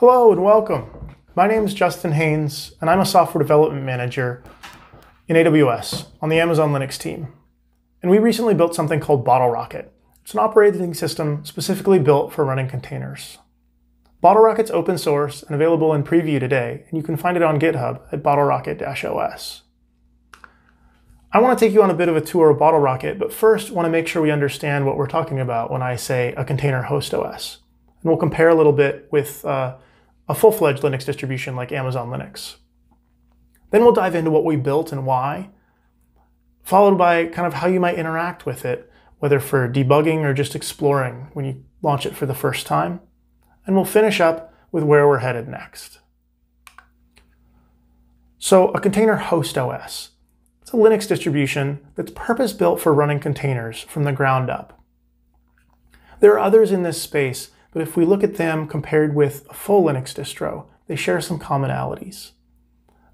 Hello and welcome. My name is Justin Haynes, and I'm a software development manager in AWS on the Amazon Linux team. And we recently built something called Bottlerocket. It's an operating system specifically built for running containers. Bottlerocket's open source and available in preview today, and you can find it on GitHub at bottlerocket-os. I want to take you on a bit of a tour of Bottlerocket, but first want to make sure we understand what we're talking about when I say a container host OS. And we'll compare a little bit with uh, a full-fledged Linux distribution like Amazon Linux. Then we'll dive into what we built and why, followed by kind of how you might interact with it, whether for debugging or just exploring when you launch it for the first time. And we'll finish up with where we're headed next. So a container host OS. It's a Linux distribution that's purpose-built for running containers from the ground up. There are others in this space but if we look at them compared with a full Linux distro, they share some commonalities.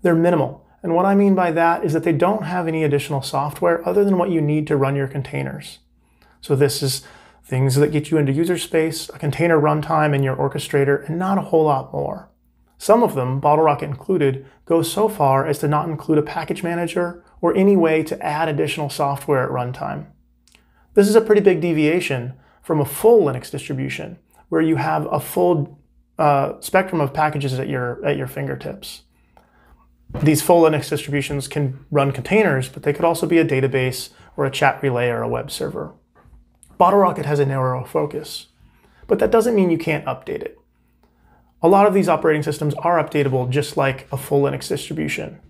They're minimal, and what I mean by that is that they don't have any additional software other than what you need to run your containers. So this is things that get you into user space, a container runtime in your orchestrator, and not a whole lot more. Some of them, Bottlerocket included, go so far as to not include a package manager or any way to add additional software at runtime. This is a pretty big deviation from a full Linux distribution, where you have a full uh, spectrum of packages at your, at your fingertips. These full Linux distributions can run containers, but they could also be a database or a chat relay or a web server. Bottlerocket has a narrow focus, but that doesn't mean you can't update it. A lot of these operating systems are updatable just like a full Linux distribution.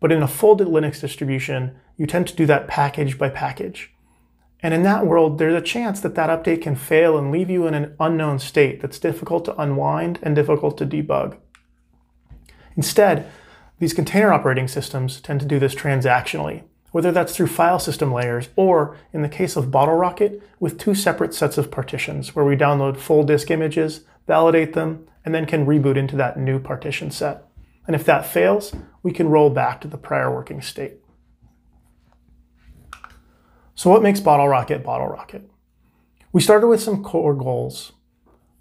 But in a full Linux distribution, you tend to do that package by package. And in that world, there's a chance that that update can fail and leave you in an unknown state that's difficult to unwind and difficult to debug. Instead, these container operating systems tend to do this transactionally, whether that's through file system layers or, in the case of Bottlerocket, with two separate sets of partitions where we download full disk images, validate them, and then can reboot into that new partition set. And if that fails, we can roll back to the prior working state. So what makes Bottlerocket Bottle Rocket? We started with some core goals.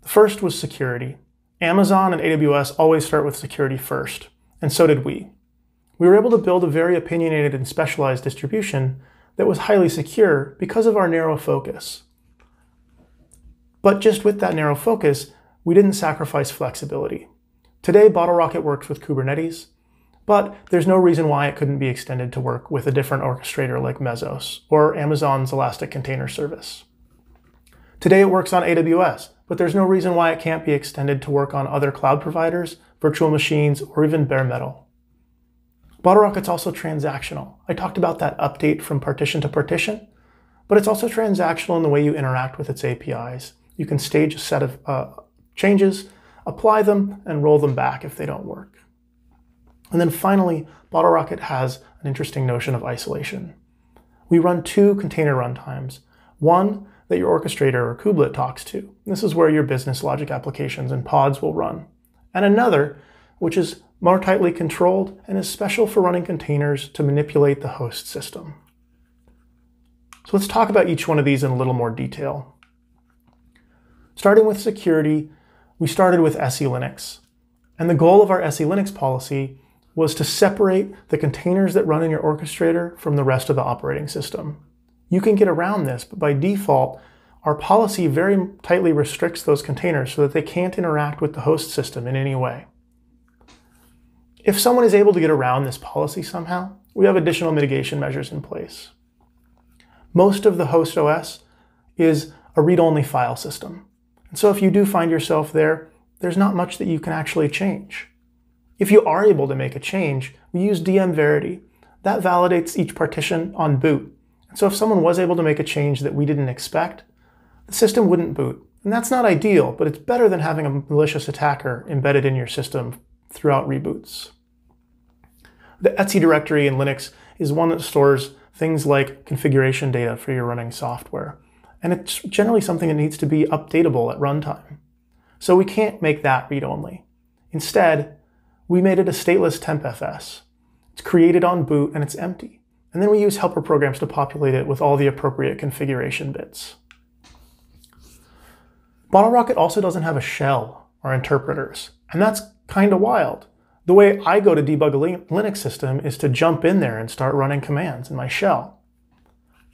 The first was security. Amazon and AWS always start with security first, and so did we. We were able to build a very opinionated and specialized distribution that was highly secure because of our narrow focus. But just with that narrow focus, we didn't sacrifice flexibility. Today, Bottlerocket works with Kubernetes, but there's no reason why it couldn't be extended to work with a different orchestrator like Mesos or Amazon's Elastic Container Service. Today it works on AWS, but there's no reason why it can't be extended to work on other cloud providers, virtual machines, or even bare metal. Bottlerocket's also transactional. I talked about that update from partition to partition, but it's also transactional in the way you interact with its APIs. You can stage a set of uh, changes, apply them, and roll them back if they don't work. And then finally, Bottlerocket has an interesting notion of isolation. We run two container runtimes. One that your orchestrator or kubelet talks to. This is where your business logic applications and pods will run. And another, which is more tightly controlled and is special for running containers to manipulate the host system. So let's talk about each one of these in a little more detail. Starting with security, we started with SELinux. And the goal of our SELinux policy was to separate the containers that run in your orchestrator from the rest of the operating system. You can get around this, but by default, our policy very tightly restricts those containers so that they can't interact with the host system in any way. If someone is able to get around this policy somehow, we have additional mitigation measures in place. Most of the host OS is a read-only file system. And so if you do find yourself there, there's not much that you can actually change. If you are able to make a change, we use dm-verity. That validates each partition on boot. And so if someone was able to make a change that we didn't expect, the system wouldn't boot. And that's not ideal, but it's better than having a malicious attacker embedded in your system throughout reboots. The etc directory in Linux is one that stores things like configuration data for your running software. And it's generally something that needs to be updatable at runtime. So we can't make that read-only. Instead, we made it a stateless tmpfs. It's created on boot and it's empty. And then we use helper programs to populate it with all the appropriate configuration bits. Bottlerocket also doesn't have a shell or interpreters, And that's kind of wild. The way I go to debug a Linux system is to jump in there and start running commands in my shell.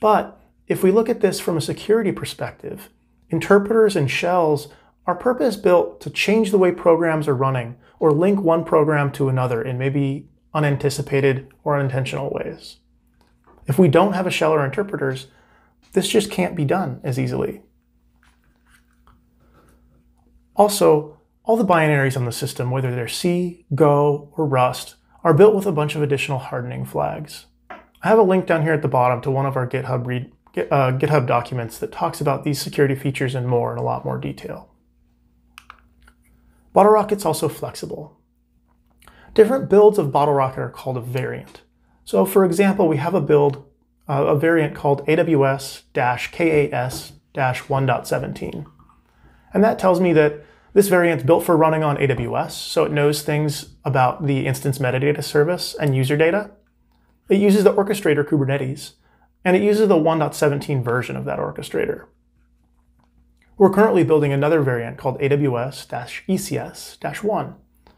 But if we look at this from a security perspective, interpreters and shells are purpose built to change the way programs are running or link one program to another in maybe unanticipated or unintentional ways. If we don't have a shell or interpreters, this just can't be done as easily. Also, all the binaries on the system, whether they're C, Go, or Rust, are built with a bunch of additional hardening flags. I have a link down here at the bottom to one of our GitHub, read, uh, GitHub documents that talks about these security features and more in a lot more detail. Bottlerocket's also flexible. Different builds of Bottlerocket are called a variant. So for example, we have a build, uh, a variant called AWS-K8S-1.17. And that tells me that this variant's built for running on AWS, so it knows things about the instance metadata service and user data. It uses the orchestrator Kubernetes, and it uses the 1.17 version of that orchestrator. We're currently building another variant called AWS-ECS-1.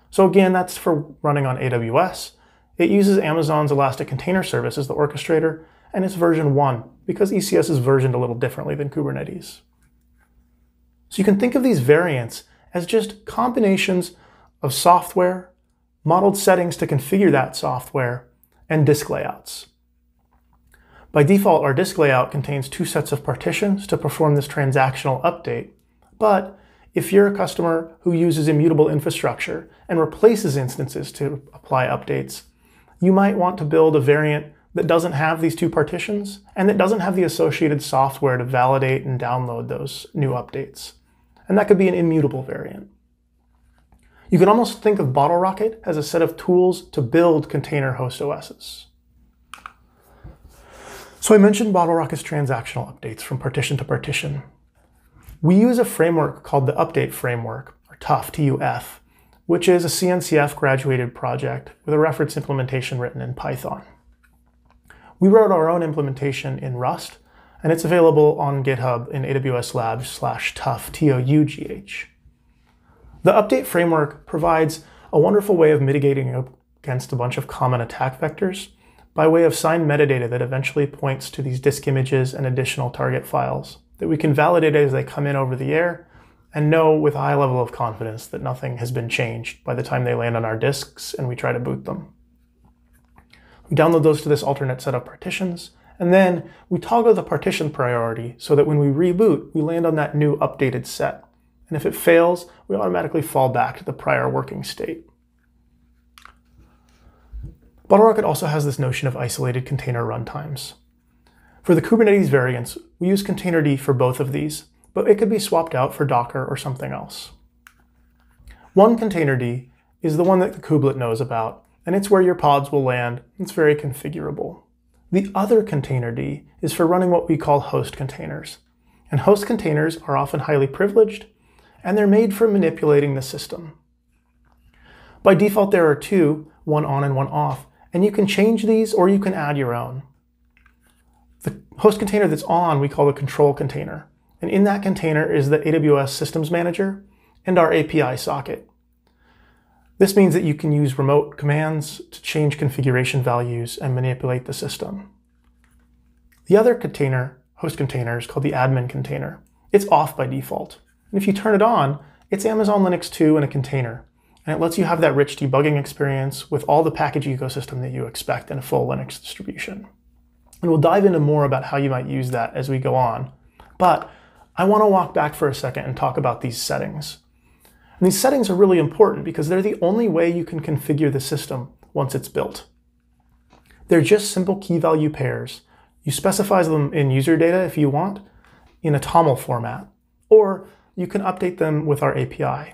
So again, that's for running on AWS. It uses Amazon's Elastic Container Service as the orchestrator, and it's version 1, because ECS is versioned a little differently than Kubernetes. So you can think of these variants as just combinations of software, modeled settings to configure that software, and disk layouts. By default, our disk layout contains two sets of partitions to perform this transactional update. But if you're a customer who uses immutable infrastructure and replaces instances to apply updates, you might want to build a variant that doesn't have these two partitions and that doesn't have the associated software to validate and download those new updates and that could be an immutable variant. You can almost think of Bottlerocket as a set of tools to build container host OSs. So I mentioned Bottlerocket's transactional updates from partition to partition. We use a framework called the Update Framework, or TUF, T-U-F, which is a CNCF graduated project with a reference implementation written in Python. We wrote our own implementation in Rust, and it's available on GitHub in AWS Labs slash tough, T-O-U-G-H. The update framework provides a wonderful way of mitigating against a bunch of common attack vectors by way of signed metadata that eventually points to these disk images and additional target files that we can validate as they come in over the air and know with a high level of confidence that nothing has been changed by the time they land on our disks and we try to boot them. We download those to this alternate set of partitions, and then we toggle the partition priority so that when we reboot, we land on that new updated set. And if it fails, we automatically fall back to the prior working state. Bottlerocket also has this notion of isolated container runtimes. For the Kubernetes variants, we use Containerd for both of these, but it could be swapped out for Docker or something else. One Containerd is the one that the kubelet knows about, and it's where your pods will land. It's very configurable. The other Containerd is for running what we call host containers. And host containers are often highly privileged, and they're made for manipulating the system. By default, there are two, one on and one off, and you can change these or you can add your own. The host container that's on we call the control container, and in that container is the AWS Systems Manager and our API socket. This means that you can use remote commands to change configuration values and manipulate the system. The other container, host container, is called the admin container. It's off by default. And if you turn it on, it's Amazon Linux 2 in a container. And it lets you have that rich debugging experience with all the package ecosystem that you expect in a full Linux distribution. And we'll dive into more about how you might use that as we go on. But I want to walk back for a second and talk about these settings. And these settings are really important because they're the only way you can configure the system once it's built. They're just simple key value pairs. You specify them in user data if you want, in a TOML format, or you can update them with our API.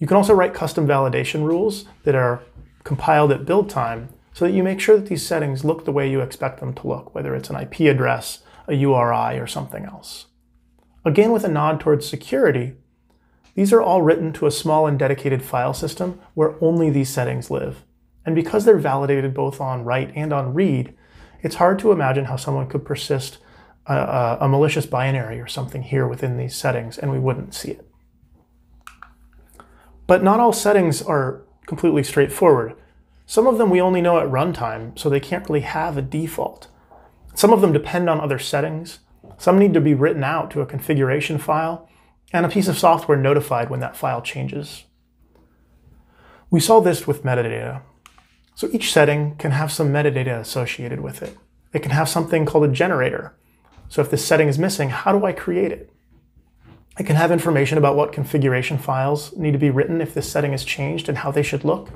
You can also write custom validation rules that are compiled at build time so that you make sure that these settings look the way you expect them to look, whether it's an IP address, a URI, or something else. Again, with a nod towards security, these are all written to a small and dedicated file system where only these settings live. And because they're validated both on write and on read, it's hard to imagine how someone could persist a, a, malicious binary or something here within these settings and we wouldn't see it. But not all settings are completely straightforward. Some of them we only know at runtime, so they can't really have a default. Some of them depend on other settings. Some need to be written out to a configuration file, and a piece of software notified when that file changes. We saw this with metadata. So each setting can have some metadata associated with it. It can have something called a generator. So if this setting is missing, how do I create it? It can have information about what configuration files need to be written if this setting is changed and how they should look.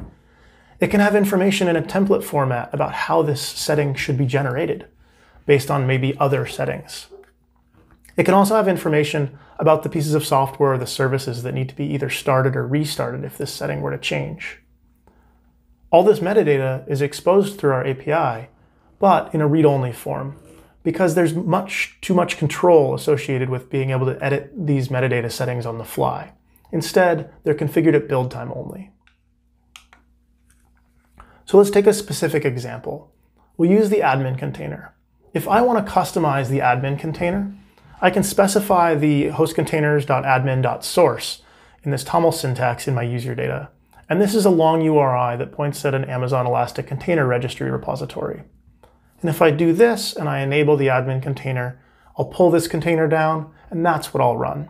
It can have information in a template format about how this setting should be generated based on maybe other settings. It can also have information about the pieces of software or the services that need to be either started or restarted if this setting were to change. All this metadata is exposed through our API, but in a read-only form, because there's much too much control associated with being able to edit these metadata settings on the fly. Instead, they're configured at build time only. So let's take a specific example. We'll use the admin container. If I want to customize the admin container, I can specify the hostcontainers.admin.source in this TOML syntax in my user data. And this is a long URI that points at an Amazon Elastic Container Registry repository. And if I do this and I enable the admin container, I'll pull this container down and that's what I'll run.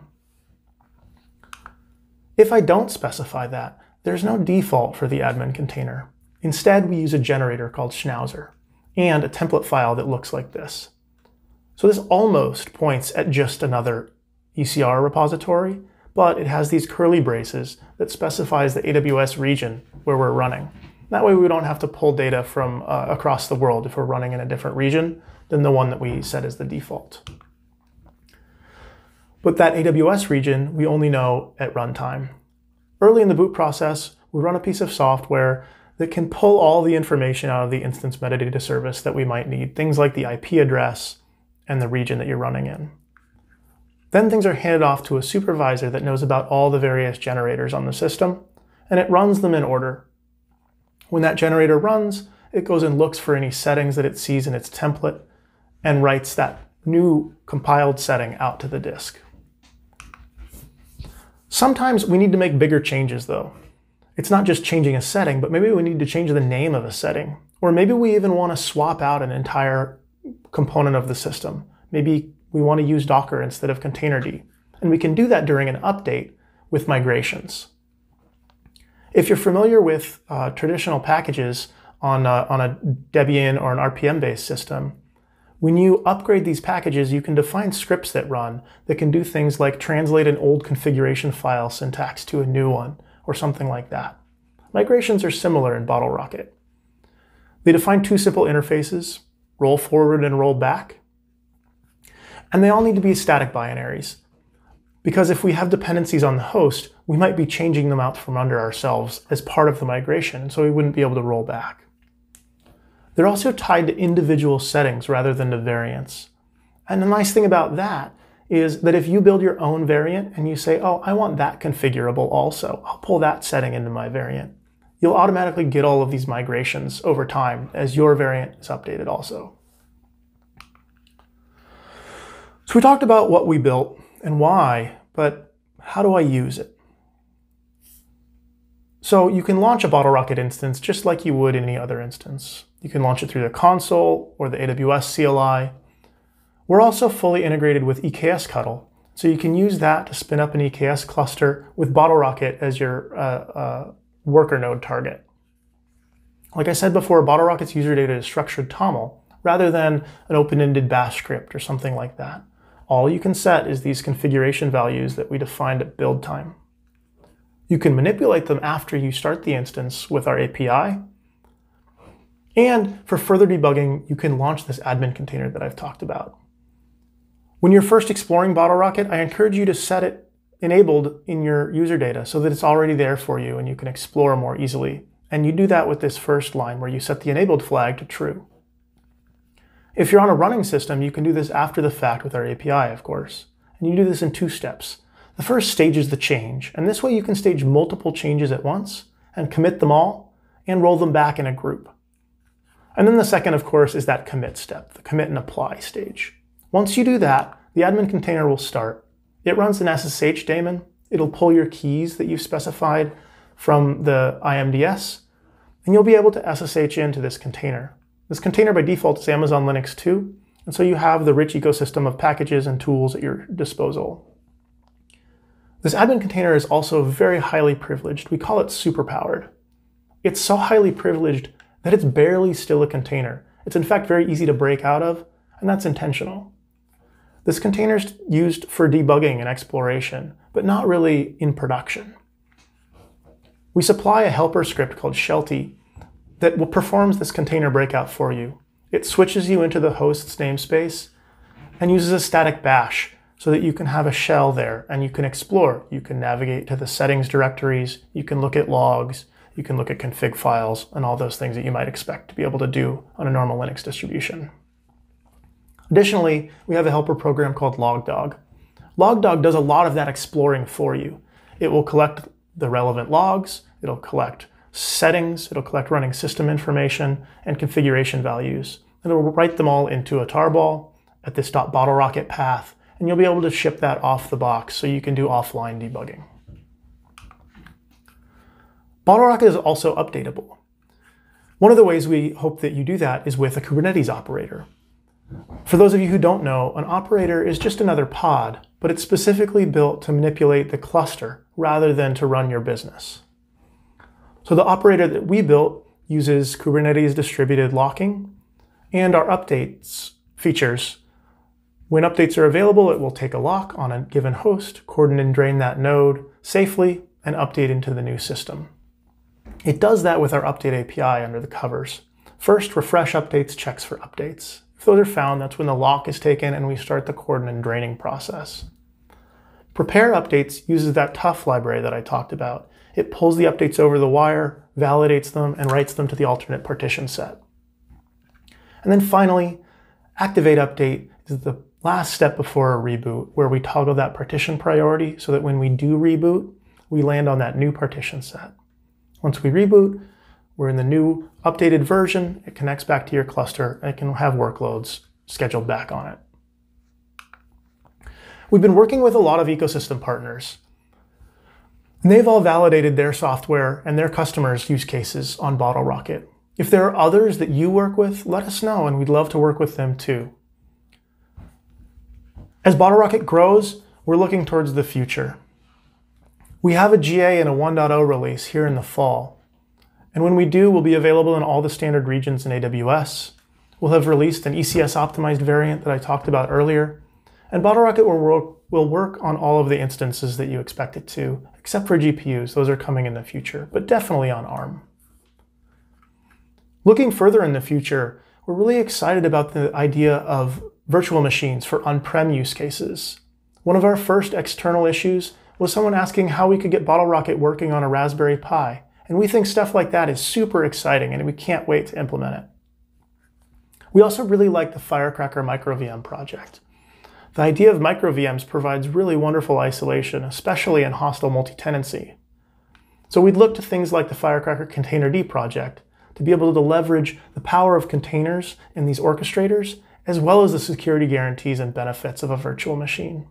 If I don't specify that, there's no default for the admin container. Instead, we use a generator called Schnauzer and a template file that looks like this. So this almost points at just another ECR repository, but it has these curly braces that specifies the AWS region where we're running. That way we don't have to pull data from uh, across the world if we're running in a different region than the one that we set as the default. But that AWS region, we only know at runtime. Early in the boot process, we run a piece of software that can pull all the information out of the instance metadata service that we might need, things like the IP address and the region that you're running in. Then things are handed off to a supervisor that knows about all the various generators on the system, and it runs them in order. When that generator runs, it goes and looks for any settings that it sees in its template and writes that new compiled setting out to the disk. Sometimes we need to make bigger changes though. It's not just changing a setting, but maybe we need to change the name of a setting. Or maybe we even want to swap out an entire component of the system. Maybe we want to use Docker instead of Containerd. And we can do that during an update with migrations. If you're familiar with uh, traditional packages on, uh, on a Debian or an RPM-based system, when you upgrade these packages, you can define scripts that run that can do things like translate an old configuration file syntax to a new one, or something like that. Migrations are similar in Bottlerocket. They define two simple interfaces, roll forward and roll back. And they all need to be static binaries. Because if we have dependencies on the host, we might be changing them out from under ourselves as part of the migration, so we wouldn't be able to roll back. They're also tied to individual settings rather than to variants. And the nice thing about that is that if you build your own variant and you say, oh, I want that configurable also, I'll pull that setting into my variant. You'll automatically get all of these migrations over time as your variant is updated also. So we talked about what we built and why, but how do I use it? So you can launch a Bottlerocket instance just like you would any other instance. You can launch it through the console or the AWS CLI, we're also fully integrated with EKSCTL, so you can use that to spin up an EKS cluster with Bottlerocket as your uh, uh, worker node target. Like I said before, Bottlerocket's user data is structured TOML rather than an open-ended bash script or something like that. All you can set is these configuration values that we defined at build time. You can manipulate them after you start the instance with our API. And for further debugging, you can launch this admin container that I've talked about. When you're first exploring Bottlerocket, I encourage you to set it enabled in your user data so that it's already there for you and you can explore more easily. And you do that with this first line where you set the enabled flag to true. If you're on a running system, you can do this after the fact with our API, of course. And you do this in two steps. The first stage is the change, and this way you can stage multiple changes at once and commit them all and roll them back in a group. And then the second, of course, is that commit step, the commit and apply stage. Once you do that, the admin container will start. It runs an SSH daemon. It'll pull your keys that you've specified from the IMDS, and you'll be able to SSH into this container. This container by default is Amazon Linux 2, and so you have the rich ecosystem of packages and tools at your disposal. This admin container is also very highly privileged. We call it superpowered. It's so highly privileged that it's barely still a container. It's in fact very easy to break out of, and that's intentional. This container is used for debugging and exploration, but not really in production. We supply a helper script called sheltie that will performs this container breakout for you. It switches you into the host's namespace and uses a static bash so that you can have a shell there and you can explore. You can navigate to the settings directories, you can look at logs, you can look at config files and all those things that you might expect to be able to do on a normal Linux distribution. Additionally, we have a helper program called Logdog. Logdog does a lot of that exploring for you. It will collect the relevant logs, it'll collect settings, it'll collect running system information and configuration values, and it'll write them all into a tarball at this dot bottle rocket path, and you'll be able to ship that off the box so you can do offline debugging. Bottlerocket is also updatable. One of the ways we hope that you do that is with a Kubernetes operator. For those of you who don't know, an operator is just another pod, but it's specifically built to manipulate the cluster rather than to run your business. So the operator that we built uses Kubernetes distributed locking and our updates features. When updates are available, it will take a lock on a given host, cordon and drain that node safely, and update into the new system. It does that with our update API under the covers. First, refresh updates checks for updates. If those are found, that's when the lock is taken and we start the cordon and draining process. Prepare updates uses that tough library that I talked about. It pulls the updates over the wire, validates them, and writes them to the alternate partition set. And then finally, activate update is the last step before a reboot where we toggle that partition priority so that when we do reboot, we land on that new partition set. Once we reboot, we're in the new updated version. It connects back to your cluster and it can have workloads scheduled back on it. We've been working with a lot of ecosystem partners. And they've all validated their software and their customers' use cases on Bottlerocket. If there are others that you work with, let us know and we'd love to work with them too. As Bottlerocket grows, we're looking towards the future. We have a GA and a 1.0 release here in the fall. And when we do, we'll be available in all the standard regions in AWS. We'll have released an ECS optimized variant that I talked about earlier. And Bottlerocket will work, will work on all of the instances that you expect it to, except for GPUs. Those are coming in the future, but definitely on ARM. Looking further in the future, we're really excited about the idea of virtual machines for on-prem use cases. One of our first external issues was someone asking how we could get Bottlerocket working on a Raspberry Pi. And we think stuff like that is super exciting and we can't wait to implement it. We also really like the Firecracker MicroVM project. The idea of micro-VMs provides really wonderful isolation, especially in hostile multi-tenancy. So we'd look to things like the Firecracker Containerd project to be able to leverage the power of containers in these orchestrators, as well as the security guarantees and benefits of a virtual machine.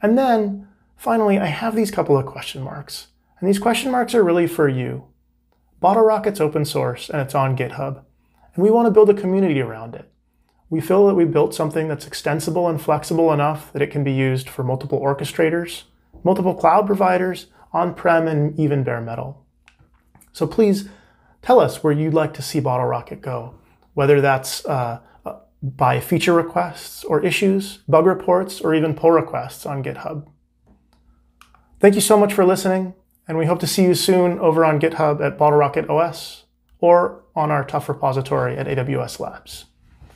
And then, finally, I have these couple of question marks. And these question marks are really for you. Bottlerocket's open source and it's on GitHub. And we want to build a community around it. We feel that we built something that's extensible and flexible enough that it can be used for multiple orchestrators, multiple cloud providers, on-prem, and even bare metal. So please tell us where you'd like to see Bottlerocket go, whether that's uh, uh by feature requests or issues, bug reports, or even pull requests on GitHub. Thank you so much for listening. And we hope to see you soon over on GitHub at Bottlerocket OS or on our tough repository at AWS Labs.